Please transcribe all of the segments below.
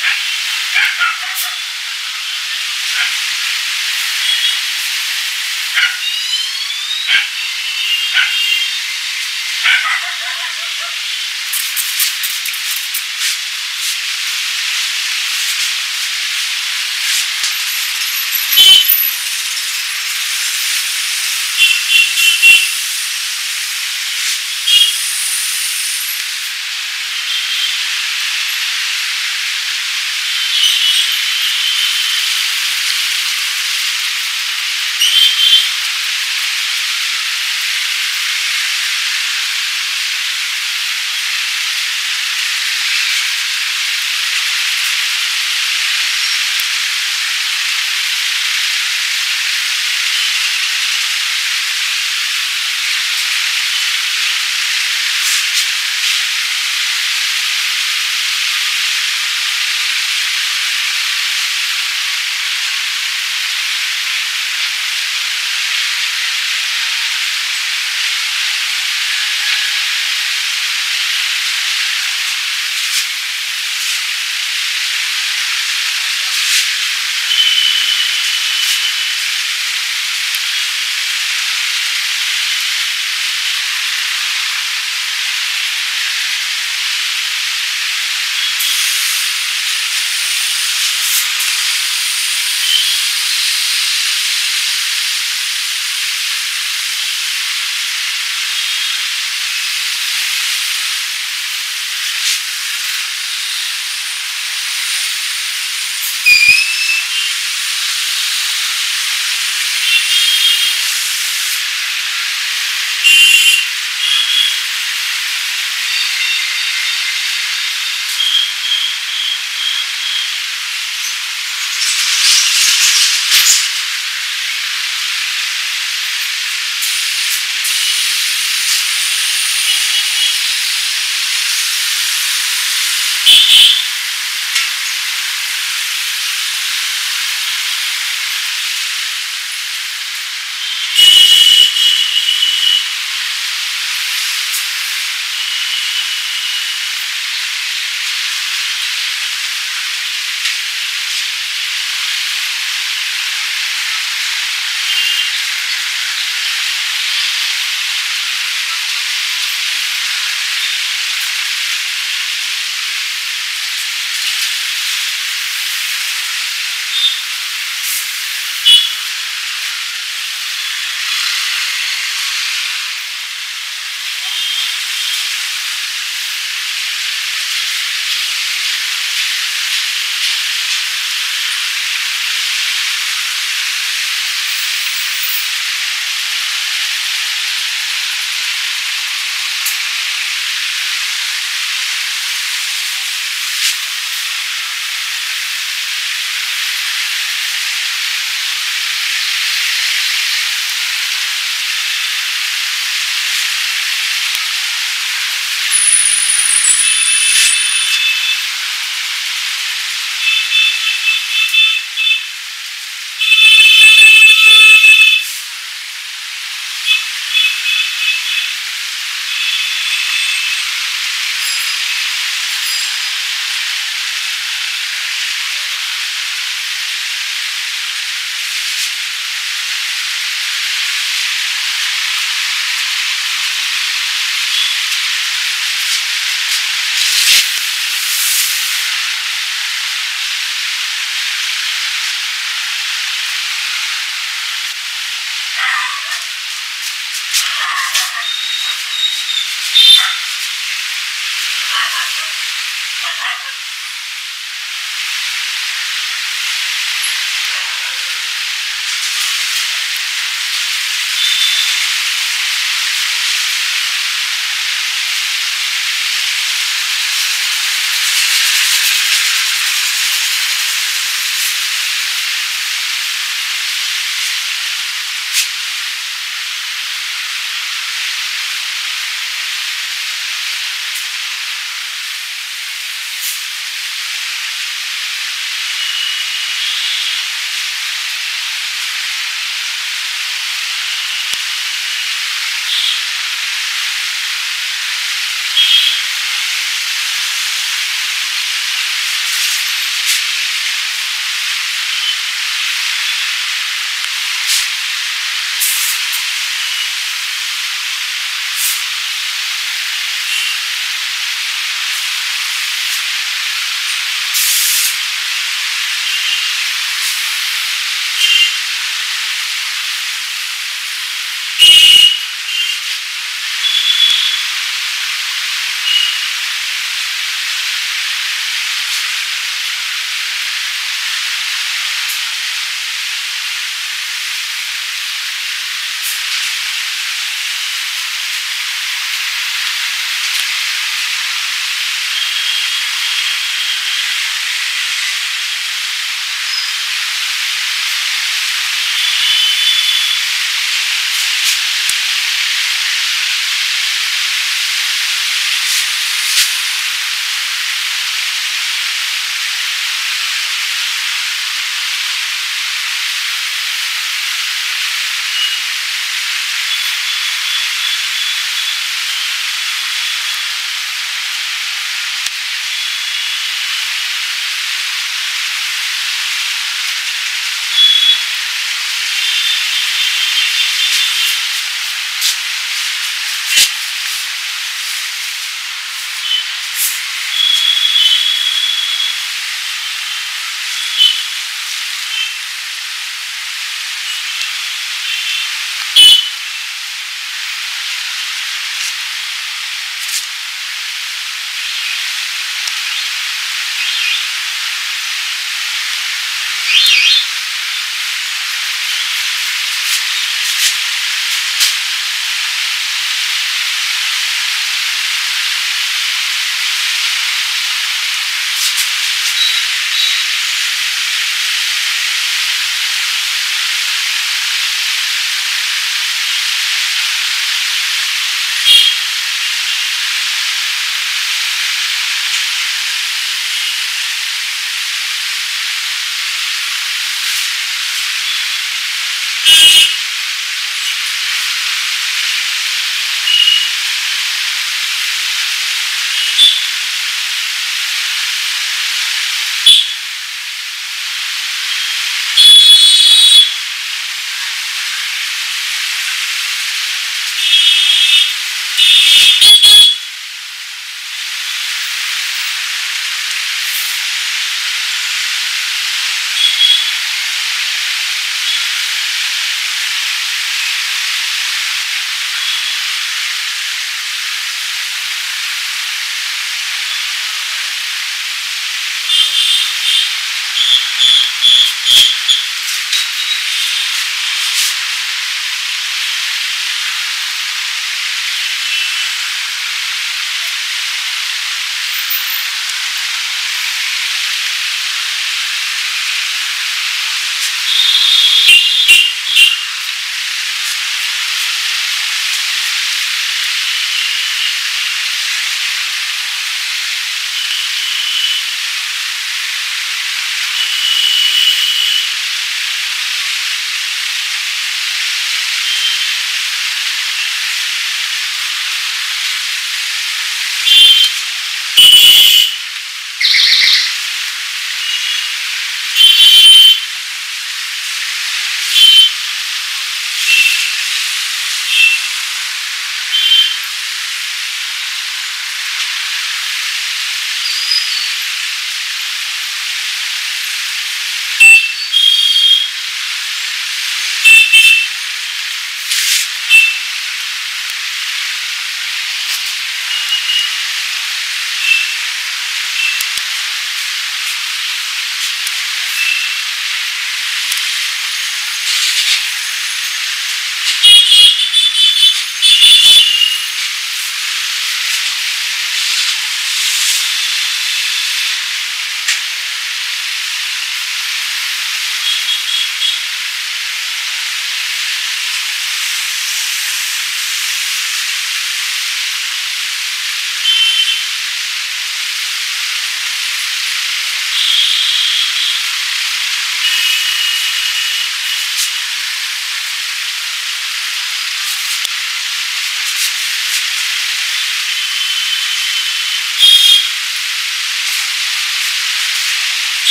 Yeah.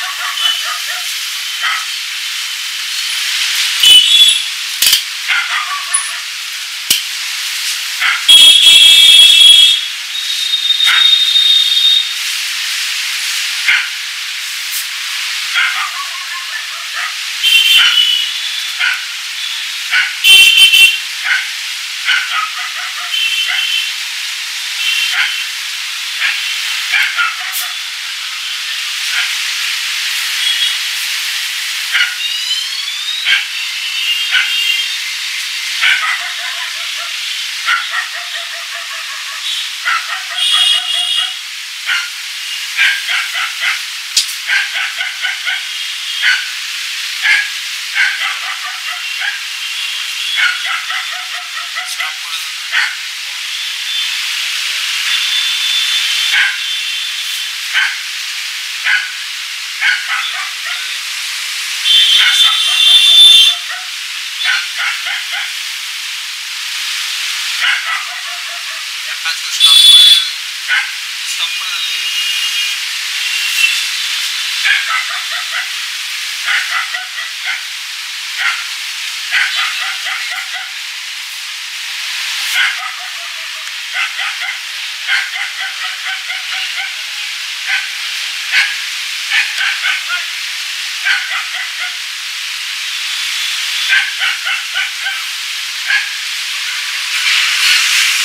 you Yeah. Aduh, stopper. Stopper lagi.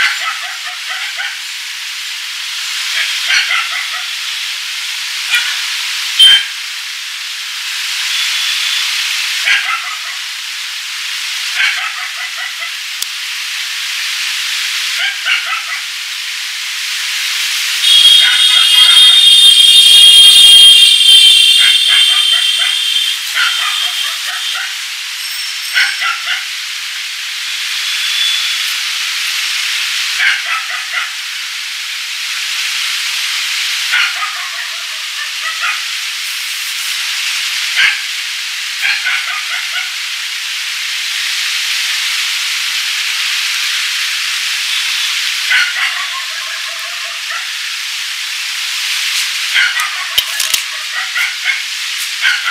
Ha ha ha! Yeah.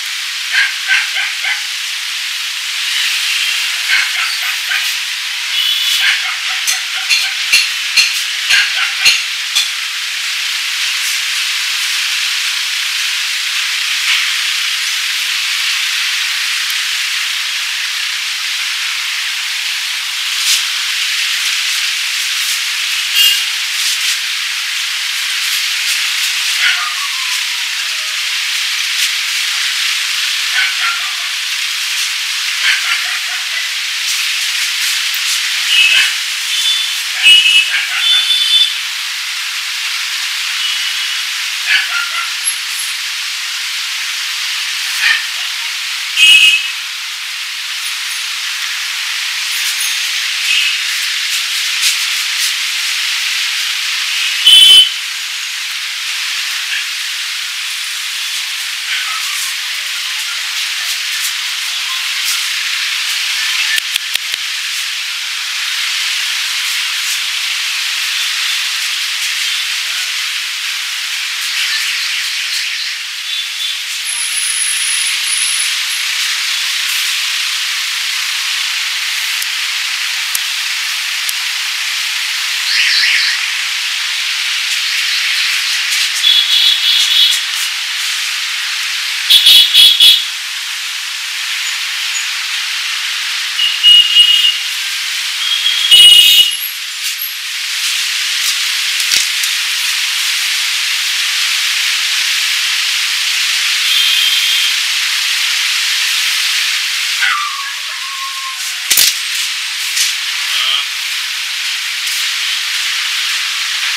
Thank you.